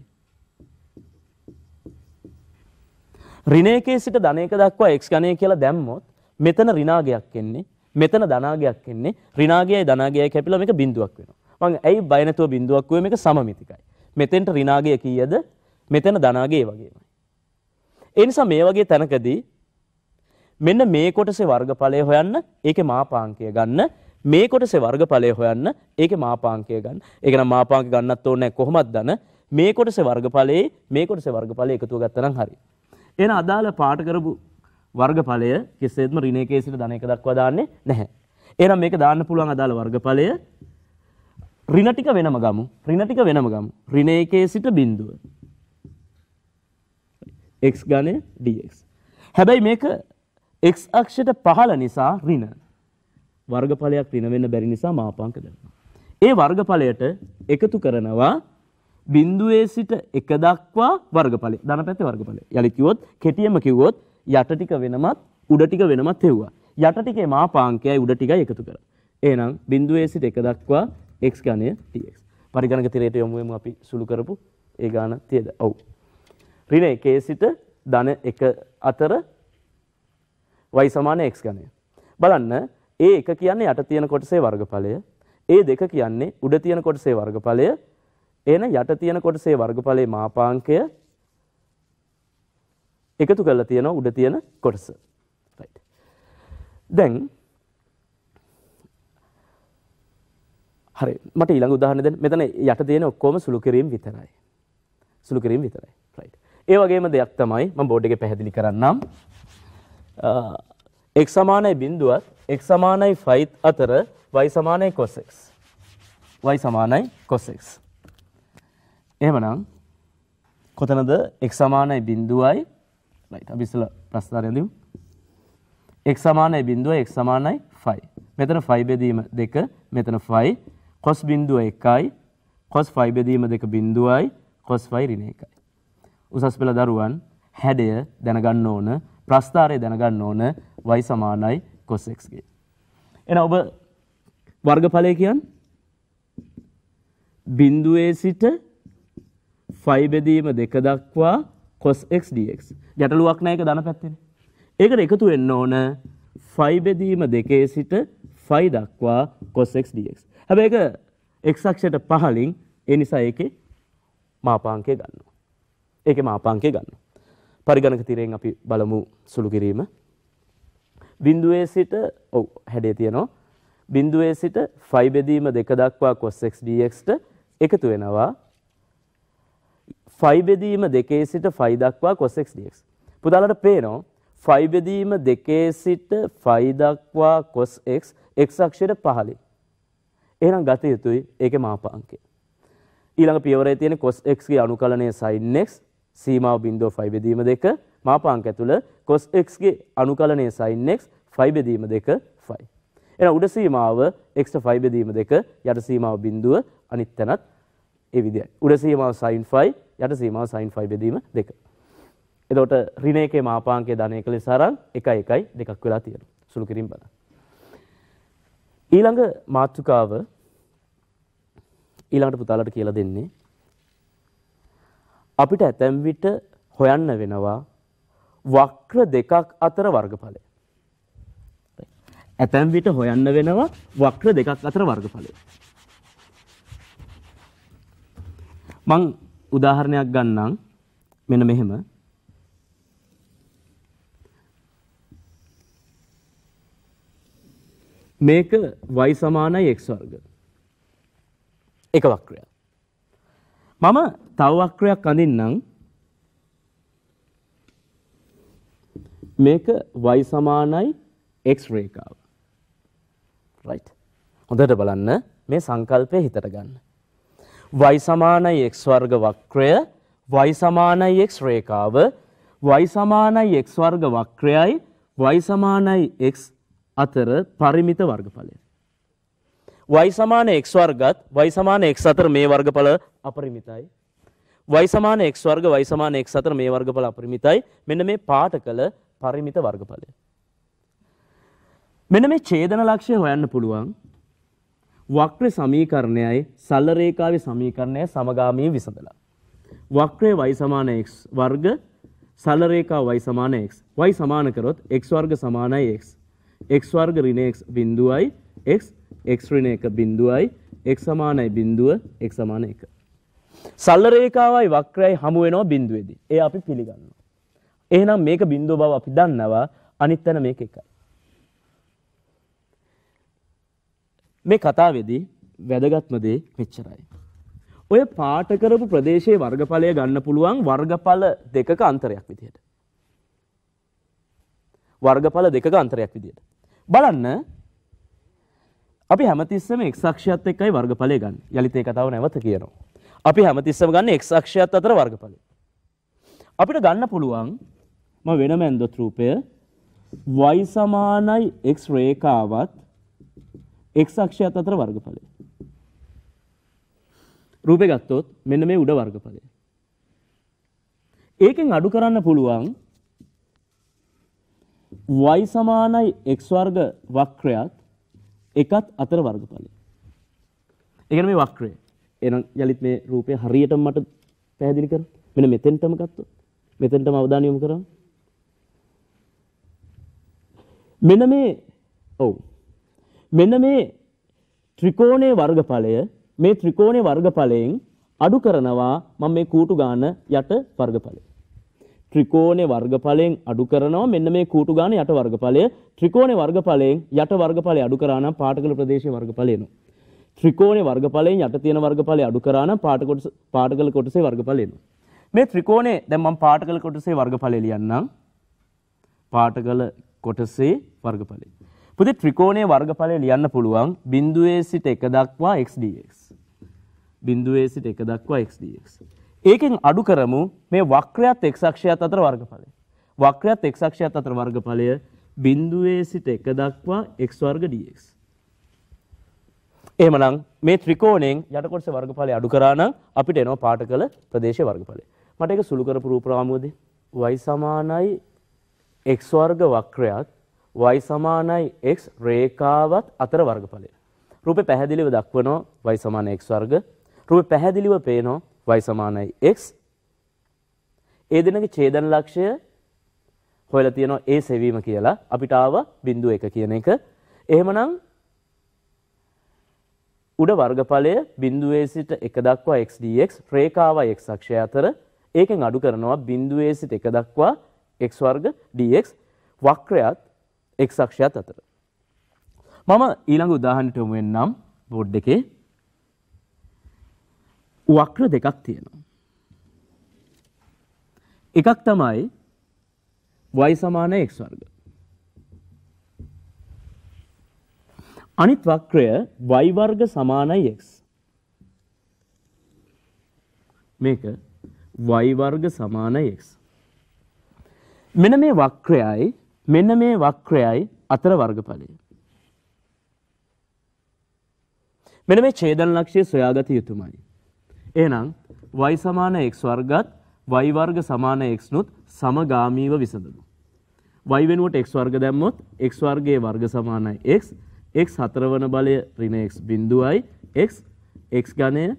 ඍණ එකේ සිට ධන එක දක්වා x ගණය කියලා දැම්මොත් මෙතන ඍණාගයක් එන්නේ මෙතන ධනාගයක් එන්නේ ඍණාගයයි ධනාගයයි කැපිලා මේක බිඳුවක් වෙනවා. මම ඇයි බය නැතුව බිඳුවක් වෙුවේ මේක සමමිතිකයි. මෙතෙන්ට ඍණාගය කීයද? මෙතන ධනාගය වගේමයි. ඒ නිසා මේ වගේ තැනකදී මෙන්න මේ කොටසේ වර්ගඵලය හොයන්න ඒකේ මාපාංකය ගන්න මේ කොටසේ වර්ගඵලය හොයන්න ඒකේ මාපාංකය ගන්න. ඒක නම් මාපාංක ගන්නත් ඕනේ කොහොමද දන මේ කොටසේ වර්ගඵලයේ මේ කොටසේ වර්ගඵලය එකතුව ගත්තනම් හරි. එහෙනම් අදාළ පාට කරපු වර්ගඵලය කිසිසේත්ම ඍණ එකේ සිට ධන එක දක්වා දාන්නේ නැහැ. එහෙනම් මේක දාන්න පුළුවන් අදාළ වර්ගඵලය ඍණ ටික වෙනම ගමු. ඍණ ටික වෙනම ගමු. ඍණ එකේ සිට බිඳුව. x ගණය dx. හැබැයි මේක x අක්ෂයට පහළ නිසා ඍණ. වර්ගඵලයක් ඍණ වෙන්න බැරි නිසා මාපාංක දැම්මා. ඒ වර්ගඵලයට එකතු කරනවා බිඳුවේ සිට එක දක්වා වර්ගඵලය. ධන පැත්තේ වර්ගඵලය. යලිත් කිව්වොත් කෙටියෙන්ම කිව්වොත් යට ටික වෙනමත් උඩ ටික වෙනමත් හෙව්වා. යට ටිකේ මාපාංකයයි උඩ ටිකයි එකතු කරා. එහෙනම් බිඳුවේ සිට 1 දක්වා x ගණය dx. පරිගණක තිරයට යොමු වෙමු අපි සුළු කරපු ඒ ගාන තියද? ඔව්. ඍණ 1 සිට ධන 1 අතර y සමාන x ගණය. බලන්න ඒ එක කියන්නේ යට තියෙන කොටසේ වර්ගඵලය. ඒ දෙක කියන්නේ උඩ තියෙන කොටසේ වර්ගඵලය. එන යට තියෙන කොටසේ වර්ගඵලයේ මාපාංකය එකතු කරලා තියෙනවා උඩ තියෙන කොටස. right. දැන් හරි මට ඊළඟ උදාහරණ දෙන්න. මෙතන යට තියෙන ඔක්කොම සුළු කිරීම විතරයි. සුළු කිරීම විතරයි. right. ඒ වගේම දෙයක් තමයි මම බෝඩ් එකේ පැහැදිලි කරන්නම්. Uh, x සමානයි බිඳුවත් x සමානයි 5 අතර y සමානයි cos x. y සමානයි cos x. එහෙමනම් කොතනද x සමානයි බිඳුවයි right අපි ඉස්සලා ප්‍රස්තාරය දෙමු. x සමානයි බිඳුව x සමානයි 5. මෙතන 5 බෙදීම 2 මෙතන 5 cos බිඳුව 1යි cos 5 බෙදීම 2 බිඳුවයි cos 5 ඍණ 1යි. උසස් පෙළ දරුවන් හැඩය දැනගන්න ඕන ප්‍රස්ථාරය දැනගන්න ඕන y සමානයි cos x ගේ. එහෙනම් ඔබ වර්ගඵලය කියන්නේ බිඳුවේ සිට 5 බෙදීම 2 දක්වා cos x dx. ගැටලුවක් නැහැ ඒක ධන පැත්තේනේ. ඒකට එකතු වෙන්න ඕන 5 බෙදීම 2 සිට 5 දක්වා cos x dx. හැබැයි ඒක x අක්ෂයට පහලින් ඒ නිසා ඒකේ මාපාංකය ගන්නවා. ඒකේ මාපාංකය ගන්නවා. පරිගණක තිරයෙන් අපි බලමු සුළු කිරීම. බිඳුවේ සිට ඔව් හැඩේ තියෙනවා. බිඳුවේ සිට 5 බෙදීම 2 දක්වා cos x dx ට එකතු වෙනවා 5 බෙදීම 2 සිට 5 දක්වා cos x dx. පුතාලට පේනවා 5 බෙදීම 2 සිට 5 දක්වා cos x x අක්ෂයට පහළින්. එහෙනම් ගත යුතුයි ඒකේ මාපාංකය. ඊළඟ පියවරේ තියෙන cos x ගේ අනුකලනය sin x සීමාව බිඳුව 5 බෙදීම 2 මාපාංක ඇතුළ cos x ගේ අනුකලනය sin x 5 බෙදීම 2 5. එහෙනම් උඩ සීමාව x ට 5 බෙදීම 2 යට සීමාව බිඳුව අනිත් තැනත් ඒ විදිහයි. උඩ සීමාව sin 5 යට සීමාව sin 5 බෙදීම 2. එතකොට ඍණ එකේ මාපාංකය ධන 1 ලෙස අරන් 1 1 දෙකක් වෙලා තියෙනවා. සුළු කිරීම බලන්න. ඊළඟ මාතෘකාව ඊළඟට පුතාලට කියලා දෙන්නේ අපිට ඇතැම් විට හොයන්න වෙනවා වක්‍ර දෙකක් අතර වර්ගඵලය. ඇතැම් විට හොයන්න වෙනවා වක්‍ර දෙකක් අතර වර්ගඵලය. මං උදාහරණයක් ගන්නම් මෙන්න මෙහෙම මේක y සමානයි x වර්ග. එක වක්‍රයක්. මම තව වක්‍රයක් අඳින්නම් මේක y සමානයි x රේඛාව. right. හොඳට බලන්න මේ සංකල්පය හිතට ගන්න. Y සමානයි x වර්ග වක්‍රය y සමානයි x රේඛාව y සමානයි x වර්ග වක්‍රයයි y සමානයි x අතර පරිමිත වර්ගඵලය. y සමාන x වර්ගත් y සමාන x අතර මේ වර්ගඵල අපරිමිතයි. y සමාන x වර්ග y සමාන x අතර මේ වර්ගඵල අපරිමිතයි. මෙන්න මේ පාට කළ පරිමිත වර්ගඵලය. මෙන්න මේ ඡේදන ලක්ෂ්‍ය හොයන්න පුළුවන්. වක්‍ර සමීකරණයයි සරල රේඛාවේ සමීකරණය සමගාමීව විසඳලා. වක්‍රයේ y සමාන x වර්ග සරල රේඛාව y සමාන x. y සමාන කරොත් x වර්ග සමානයි x. x වර්ග ඍණ x බිඳුවයි x x ඍණ 1 බිඳුවයි x සමානයි බිඳුව x සමාන 1. සරල රේඛාවයි වක්‍රයයි හමු වෙනවා බිඳුවේදී. ඒ අපි පිළිගන්නවා. එහෙනම් මේක බිඳුව බව අපි දන්නවා අනිත් තැන මේක එකයි. මේ කතාවේදී වැදගත්ම දේ මෙච්චරයි. ඔය පාට කරපු ප්‍රදේශයේ වර්ගඵලය ගන්න පුළුවන් වර්ගඵල දෙකක අන්තරයක් විදිහට. වර්ගඵල දෙකක අන්තරයක් විදිහට. බලන්න අපි හැමතිස්සම x අක්ෂයත් එක්කයි වර්ගඵලය ගන්න. යලිත් ඒ කතාව නැවත කියනවා. අපි හැමතිස්සම ගන්න x අක්ෂයත් අතර වර්ගඵලය. අපිට ගන්න පුළුවන් මම වෙනම ඇන්දොත් රූපය y සමානයි x රේඛාවත් x අක්ෂයත් අතර වර්ගඵලය. රූපේ ගත්තොත් මෙන්න මේ උඩ වර්ගඵලය. ඒකෙන් අඩු කරන්න පුළුවන් y සමානයි x වර්ග වක්‍රයත් එකත් අතර වර්ගඵලය. ඒ කියන්නේ මේ වක්‍රය. එහෙනම් යලිත් මේ රූපය හරියටම මට පැහැදිලි කරන්න. මෙන්න මෙතෙන්ටම ගත්තොත්. මෙතෙන්ටම අවධානය යොමු කරන්න. මෙන්න මේ ඔව්. මෙන්න මේ ත්‍රිකෝණයේ වර්ගඵලය මේ ත්‍රිකෝණයේ වර්ගඵලයෙන් අඩු කරනවා මම මේ කූටු ගාන යට වර්ගඵලය. ත්‍රිකෝණයේ වර්ගඵලයෙන් අඩු කරනවා මෙන්න මේ කූටු ගාන යට වර්ගඵලය. ත්‍රිකෝණයේ වර්ගඵලයෙන් යට වර්ගඵලය අඩු කරා නම් පාටකල ප්‍රදේශයේ වර්ගඵලය එනවා. ත්‍රිකෝණයේ වර්ගඵලයෙන් යට තියෙන වර්ගඵලය අඩු කරා නම් පාට කොටස පාටකල කොටසේ වර්ගඵලය එනවා. මේ ත්‍රිකෝණයේ දැන් මම පාටකල කොටසේ වර්ගඵලය ලියන්නම්. පාටකල කොටසේ වර්ගඵලය. පුතේ ත්‍රිකෝණයේ වර්ගඵලය ලියන්න පුළුවන් බිඳුවේ සිට 1 දක්වා x dx. බිඳුවේ සිට 1 දක්වා x dx. ඒකෙන් අඩු කරමු මේ වක්‍රයත් x අක්ෂයත් අතර වර්ගඵලය. වක්‍රයත් x අක්ෂයත් අතර වර්ගඵලය බිඳුවේ සිට 1 දක්වා x වර්ග dx. එහෙමනම් මේ ත්‍රිකෝණයෙන් යට කොටසේ වර්ගඵලය අඩු කරා නම් අපිට එනවා පාටකල ප්‍රදේශයේ වර්ගඵලය. මට ඒක සුළු කරපු රූප රාමුවද y සමානයි x වර්ග වක්‍රයත් y සමානයි x රේඛාවත් අතර වර්ගඵලය. රූපේ පැහැදිලිව දක්වනවා y සමාන x වර්ග. රූපේ පැහැදිලිව පේනවා y සමානයි x. ඒ දෙනගේ ඡේදන ලක්ෂය හොයලා තියෙනවා a සෙවීම කියලා. අපිට ආව බිංදුව 1 කියන එක. එහෙමනම් උඩ වර්ගඵලය බිඳුවේ සිට 1 දක්වා x dx රේඛාවයි x අක්ෂය අතර ඒකෙන් අඩු කරනවා බිඳුවේ සිට 1 දක්වා x වර්ග dx වක්‍රයත් x අක්ෂයත් අතර. මම ඊළඟ උදාහරණයට යමු වෙන්නම් බෝඩ් එකේ. වක්‍ර දෙකක් තියෙනවා. එකක් තමයි y සමාන x වර්ග. අනිත් වක්‍රය y වර්ග සමානයි x. මේක y වර්ග සමානයි x. මෙන්න මේ වක්‍රයයි මෙන්න මේ වක්‍රයයි අතර වර්ගඵලය. මෙන්න මේ ඡේදන ලක්ෂ්‍ය සොයාගත යුතුමයි. එහෙනම් y සමාන x වර්ගත් y වර්ග සමාන x නුත් සමගාමීව විසඳමු. y වෙනුවට x වර්ග දැම්මොත් x වර්ගයේ වර්ග සමානයි x x හතර වන බලය ඍණ x බිඳුවයි x x ඝනය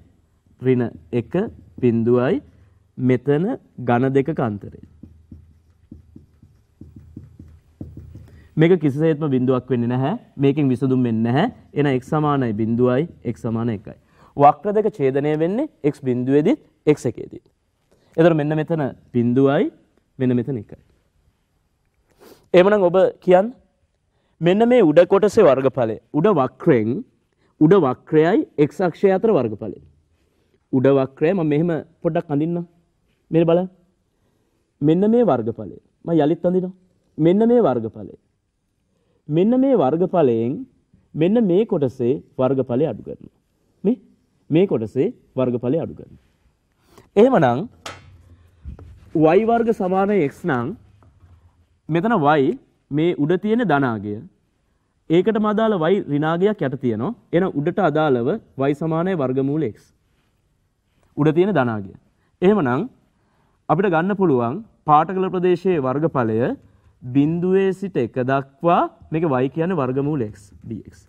ඍණ 1 බිඳුවයි මෙතන ඝන දෙකක අන්තරය. මේක කිසිසේත්ම බිඳුවක් වෙන්නේ නැහැ. මේකෙන් විසඳුම් වෙන්නේ නැහැ. එන x සමානයි බිඳුවයි x සමාන 1යි. වක්‍ර දෙක ඡේදනය වෙන්නේ x බිඳුවේදීත් x එකේදීත්. එතකොට මෙන්න මෙතන බිඳුවයි මෙන්න මෙතන 1යි. එහෙමනම් ඔබ කියන්නේ මෙන්න මේ උඩ කොටසේ වර්ගඵලය. උඩ වක්‍රයෙන් උඩ වක්‍රයයි x අක්ෂය අතර වර්ගඵලය. උඩ වක්‍රය මම මෙහෙම පොඩ්ඩක් අඳින්නම්. මෙන්න බලන්න. මෙන්න මේ වර්ගඵලය. මම යලිත් අඳිනවා. මෙන්න මේ වර්ගඵලය. මෙන්න මේ වර්ගඵලයෙන් මෙන්න මේ කොටසේ වර්ගඵලය අඩු කරනවා. මේ මේ කොටසේ වර්ගඵලය අඩු කරනවා. එහෙමනම් y වර්ග සමාන x නම් මෙතන y මේ උඩ තියෙන ධනාගය ඒකටම අදාළ y ඍණාගයක් යට තියෙනවා. එහෙනම් උඩට අදාළව y සමානයි වර්ගමූල x. උඩ තියෙන ධනාගය. එහෙමනම් අපිට ගන්න පුළුවන් පාටකල ප්‍රදේශයේ වර්ගඵලය බිඳුවේ සිට 1 දක්වා මේක y කියන්නේ වර්ගමූල x dx.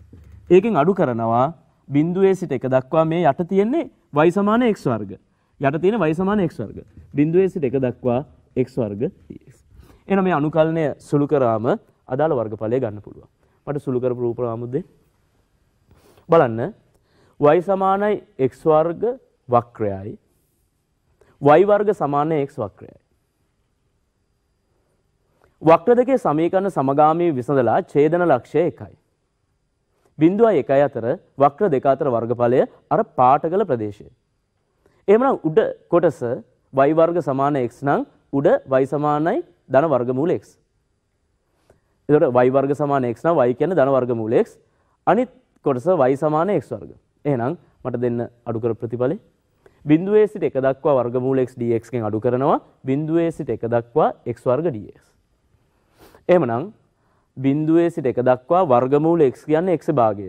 ඒකෙන් අඩු කරනවා බිඳුවේ සිට 1 දක්වා මේ යට තියෙන්නේ y සමාන x වර්ග. යට තියෙන y සමාන x වර්ග. බිඳුවේ සිට 1 දක්වා x වර්ග dx. එහෙනම් මේ අනුකලනය සුළු කරාම අදාළ වර්ගඵලය ගන්න පුළුවන්. මට සුළු කරපු රූප රාමුද්දේ බලන්න y සමානයි x වර්ග වක්‍රයයි y වර්ග සමානයි x වක්‍රයයි. වක්‍ර දෙකේ සමීකරණ සමගාමී විසඳලා ඡේදන ලක්ෂය එකයි. බිඳුවයි එකයි අතර වක්‍ර දෙක අතර වර්ගඵලය අර පාටකල ප්‍රදේශය. එහෙමනම් උඩ කොටස y වර්ග සමාන x නම් උඩ y සමානයි ධන වර්ගමූල x. එතකොට y වර්ග සමාන x නම් y කියන්නේ ධන වර්ගමූල x. අනිත් කොටස y සමාන x වර්ග. එහෙනම් මට දෙන්න අඩු කර ප්‍රතිඵලේ බිඳුවේ සිට 1 දක්වා වර්ගමූල x dx කෙන් අඩු කරනවා බිඳුවේ සිට 1 දක්වා x වර්ග dx. එහෙමනම් බිඳුවේ සිට 1 දක්වා වර්ගමූල x කියන්නේ x භාගය.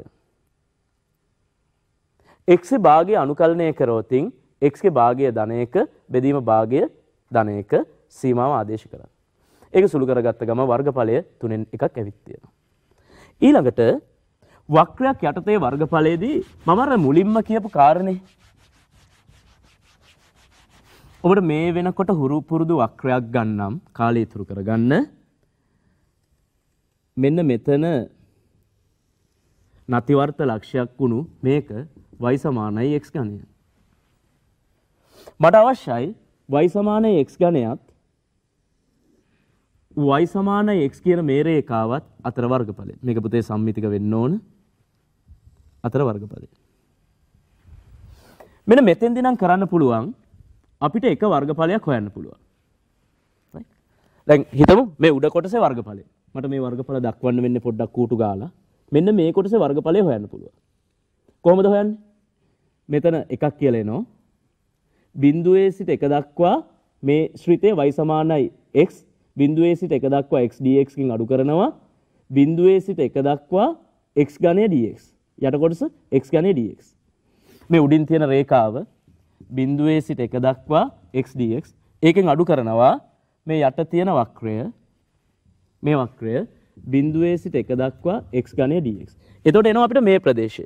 x භාගය අනුකලනය කරොතින් x ගේ භාගය ධන 1 බෙදීම භාගය ධන 1 සීමාව ආදේශ කරන්න. ඒක සුළු කරගත්ත ගම වර්ගඵලය තුනෙන් එකක් ඇවිත් තියෙනවා. ඊළඟට වක්‍රයක් යටතේ වර්ගඵලයේදී මම අර මුලින්ම කියපු කාරණේ ඔබට මේ වෙනකොට හුරු පුරුදු වක්‍රයක් ගන්නම් කාලය ඉතුරු කරගන්න මෙන්න මෙතන නතිවර්ත ලක්ෂයක් වුණු මේක y සමානයි x ගණය. මට අවශ්‍යයි y සමානයි x ගණයත් y සමානයි x කියන මේ රේඛාවත් අතර වර්ගඵලය. මේක පුතේ සම්මිතික වෙන්න ඕන. අතර වර්ගඵලය. මෙන්න මෙතෙන්දී නම් කරන්න පුළුවන් අපිට එක වර්ගඵලයක් හොයන්න පුළුවන්. දැන් හිතමු මේ උඩ කොටසේ වර්ගඵලය. මට මේ වර්ගඵල දක්වන්න වෙන්නේ පොඩ්ඩක් කූටු ගාලා. මෙන්න මේ කොටසේ වර්ගඵලය හොයන්න පුළුවන්. කොහොමද හොයන්නේ? මෙතන එකක් කියලා එනවා. බිඳුවේ සිට එක දක්වා මේ ශ්‍රිතය y සමානයි x බිඳුවේ සිට එක දක්වා x dx කින් අඩු කරනවා. බිඳුවේ සිට එක දක්වා x ගණය dx. යට කොටස x ගණය dx. මේ උඩින් තියෙන රේඛාව බිඳුවේ සිට එක දක්වා x dx ඒකෙන් අඩු කරනවා මේ යට තියෙන වක්‍රය මේ වක්‍රය බිඳුවේ සිට එක දක්වා x ගණය dx. එතකොට එනවා අපිට මේ ප්‍රදේශය.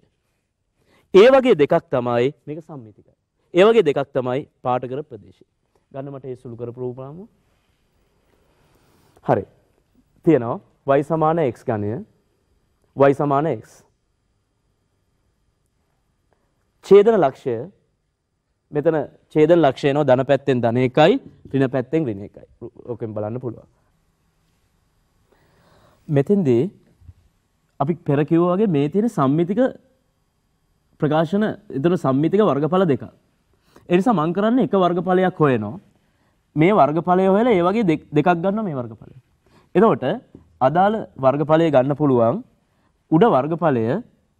ඒ වගේ දෙකක් තමයි මේක සම්මිතිකයි. ඒ වගේ දෙකක් තමයි පාට කර ප්‍රදේශය. ගන්න මට ඒ සුළු කරපු රූපාමු. හරි. තියෙනවා y සමාන x ගණය y සමාන x. ඡේදන ලක්ෂය මෙතන ඡේදන ලක්ෂය එනවා ධන පැත්තෙන් ධන එකයි ඍණ පැත්තෙන් ඍණ එකයි. ඕකෙන් බලන්න පුළුවන්. මෙතෙන්දී අපි පෙර කිව්වා වගේ මේ තියෙන සම්මිතික ප්‍රකාශන එතන සම්මිතික වර්ගඵල දෙකක්. ඒ නිසා මම කරන්නේ එක වර්ගඵලයක් හොයනවා. මේ වර්ගඵලය හොයලා ඒ වගේ දෙකක් ගන්නවා මේ වර්ගඵලය. එතකොට අදාළ වර්ගඵලය ගන්න පුළුවන් උඩ වර්ගඵලය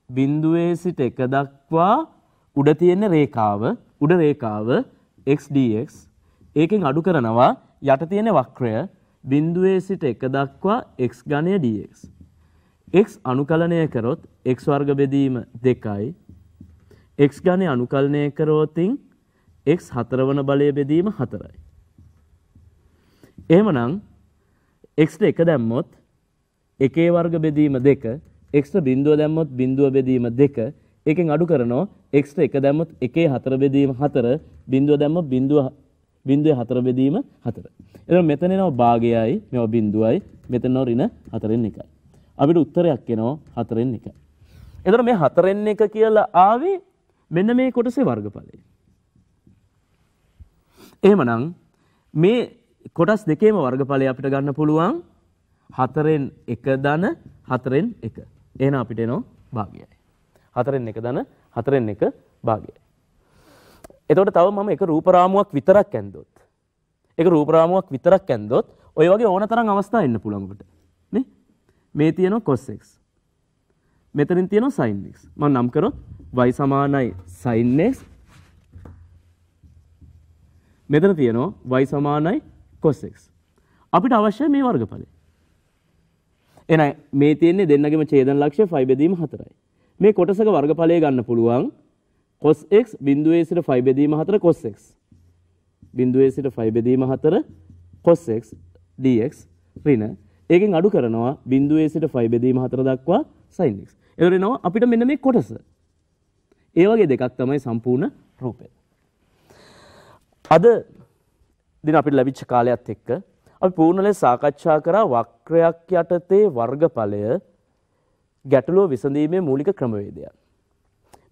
බිඳුවේ සිට එක දක්වා උඩ තියෙන රේඛාව උඩ රේඛාව x dx ඒකෙන් අඩු කරනවා යට තියෙන වක්‍රය බිඳුවේ සිට එක දක්වා x ගණය dx. x අනුකලනය කරොත් x වර්ග බෙදීම දෙකයි. x ගණය අනුකලනය කරෝතින් x හතරවන බලය බෙදීම හතරයි. එහෙමනම් x එක දැම්මොත් එකේ වර්ග බෙදීම දෙක x බිඳුව දැම්මොත් බිඳුව බෙදීම දෙක ඒකෙන් අඩු කරනවා x එක දැම්මොත් එකේ හතර බෙදීම හතර බිඳුව දැම්මොත් බිඳුව බිඳුවේ හතර බෙදීම හතර. එතකොට මෙතන එනවා භාගයයි මේවා බිඳුවයි මෙතන එනවා ඍණ හතරෙන් එකයි. අපිට උත්තරයක් එනවා හතරෙන් එකයි. එතකොට මේ හතරෙන් එක කියලා ආවේ මෙන්න මේ කොටසේ වර්ගඵලය. එහෙමනම් මේ කොටස් දෙකේම වර්ගඵලය අපිට ගන්න පුළුවන් හතරෙන් එක ධන හතරෙන් එක. එහෙනම් අපිට එනවා භාගයයි. හතරෙන් එක ධන හතරෙන් එක භාගයයි. එතකොට තව මම එක රූපරාමුවක් විතරක් ඇන්දොත් එක රූපරාමුවක් විතරක් ඇන්දොත් ඔය වගේ ඕන තරම් අවස්ථා එන්න පුළුවන්කට නේ? මේ තියෙන කොස්සෙක් මෙතරින් තියෙන සයින්ක් මම නම් කරොත් y සමානයි සයින්ස් මෙතන තියෙනවා y සමානයි කොස්සෙක් අපිට අවශ්‍ය මේ වර්ගඵලය. එහෙනම් මේ තියෙන්නේ දෙන්නගෙම ඡේදන ලක්ෂය 5 බෙදීම 4යි මේ කොටසක වර්ගඵලය ගන්න පුළුවන් 0.5 කොස්ක් බින්දුවේ සිට ෆයි බෙදීම හතර කොස්ක් බින්දුවේ සිට ෆයි බෙදීම හතර කොස්ක් dx ඍණ. ඒකෙන් අඩු කරනවා බින්දුවේ සිට ෆයි බෙදීම හතර දක්වා sin x. එවරෙනවා අපිට මෙන්න මේ කොටස. ඒ වගේ දෙකක් තමයි සම්පූර්ණ රූපය. අද දින අපිට ලැබිච්ච කාලයත් එක්ක අපි පූර්ණ ලෙස සාකච්ඡා කරා වක්‍රයක් යටතේ වර්ගඵලය ගැටලුව විසඳීමේ මූලික ක්‍රමවේදයක්.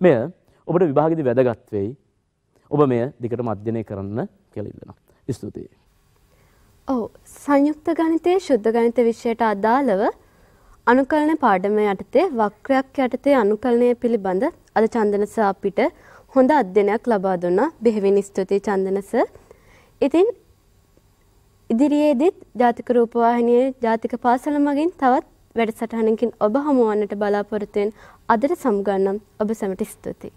මෙය ඔබට විභාගෙදි වැදගත් වෙයි. ඔබ මෙය දිගටම අධ්‍යයනය කරන්න කියලා ඉල්ලනවා. ස්තුතියි. ඔව් සංයුක්ත ගණිතයේ ශුද්ධ ගණිත විෂයට අදාළව අනුකලන පාඩම යටතේ වක්‍රයක් යටතේ අනුකලනය පිළිබඳ අද චන්දනස අපිට හොඳ අධ්‍යයනයක් ලබා දුන්නා. බෙහෙවින් ස්තුතියි චන්දනස. ඉතින් ඉදිරියේදීත් ජාතික රූපවාහිනියේ ජාතික පාසල මගින් තවත් වැඩසටහනකින් ඔබ හමුවන්නට බලාපොරොත්තු වෙන අදට සමුගන්නම් ඔබ සැමට ස්තුතියි.